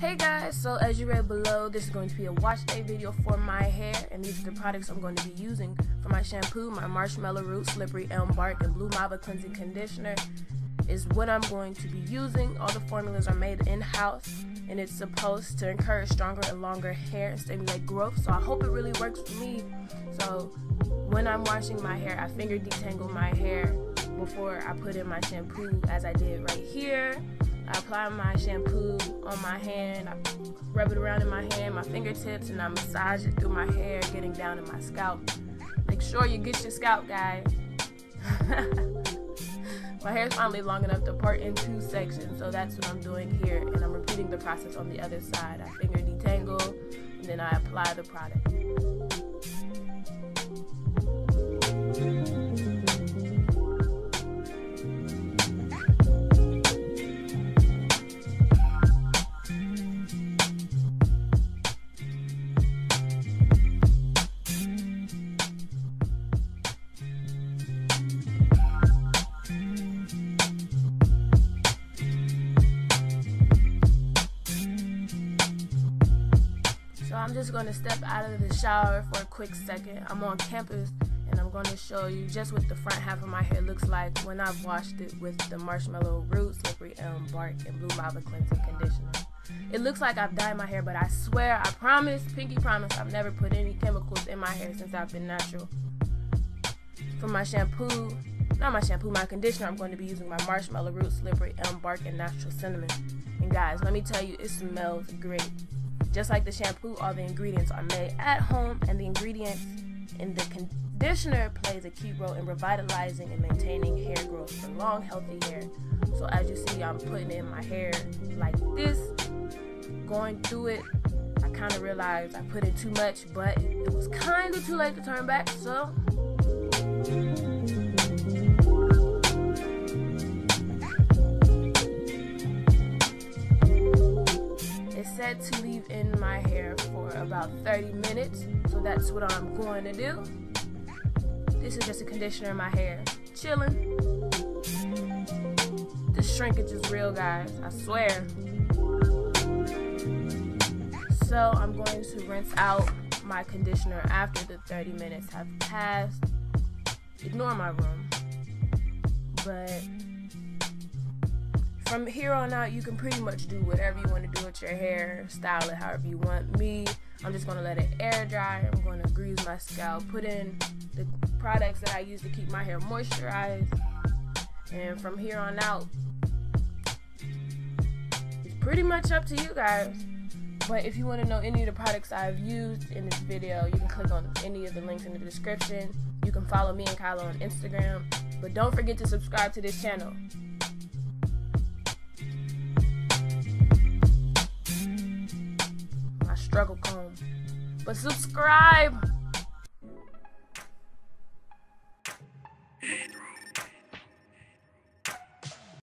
Hey guys, so as you read below, this is going to be a wash day video for my hair, and these are the products I'm going to be using for my shampoo, my Marshmallow Root, Slippery Elm Bark, and Blue Malva Cleansing Conditioner is what I'm going to be using. All the formulas are made in-house, and it's supposed to encourage stronger and longer hair and stimulate growth, so I hope it really works for me. So when I'm washing my hair, I finger detangle my hair before I put in my shampoo, as I did right here. I apply my shampoo on my hand, I rub it around in my hand, my fingertips, and I massage it through my hair, getting down in my scalp. Make sure you get your scalp, guys. my hair is finally long enough to part in two sections, so that's what I'm doing here, and I'm repeating the process on the other side. I finger detangle, and then I apply the product. So I'm just going to step out of the shower for a quick second. I'm on campus and I'm going to show you just what the front half of my hair looks like when I've washed it with the Marshmallow Root, Slippery Elm Bark, and Blue Malva Cleansing Conditioner. It looks like I've dyed my hair, but I swear, I promise, pinky promise, I've never put any chemicals in my hair since I've been natural. For my shampoo, not my shampoo, my conditioner, I'm going to be using my Marshmallow Root, Slippery Elm Bark, and Natural Cinnamon. And guys, let me tell you, it smells great. Just like the shampoo, all the ingredients are made at home, and the ingredients in the conditioner plays a key role in revitalizing and maintaining hair growth for long, healthy hair. So as you see, I'm putting in my hair like this, going through it. I kind of realized I put in too much, but it was kind of too late to turn back, so said to leave in my hair for about 30 minutes, so that's what I'm going to do. This is just a conditioner in my hair, chilling. The shrinkage is real, guys, I swear. So I'm going to rinse out my conditioner after the 30 minutes have passed. Ignore my room. But from here on out, you can pretty much do whatever you want to do with your hair, style it however you want. Me, I'm just gonna let it air dry. I'm gonna grease my scalp, put in the products that I use to keep my hair moisturized, and from here on out, it's pretty much up to you guys. But if you want to know any of the products I've used in this video, you can click on any of the links in the description. You can follow me and Khyla on Instagram. But don't forget to subscribe to this channel. Struggle comb. But subscribe!